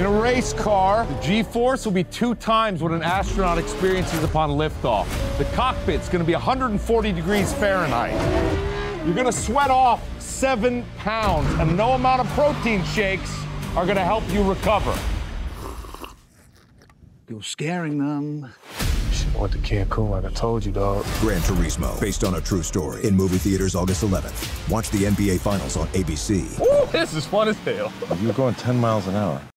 In a race car, the G-force will be two times what an astronaut experiences upon liftoff. The cockpit's gonna be 140 degrees Fahrenheit. You're gonna sweat off seven pounds, and no amount of protein shakes are gonna help you recover. You're scaring them. Went to Cancun like I told you, dog. Gran Turismo, based on a true story. In movie theaters August 11th. Watch the NBA Finals on ABC. Ooh, this is fun as hell. You're going 10 miles an hour.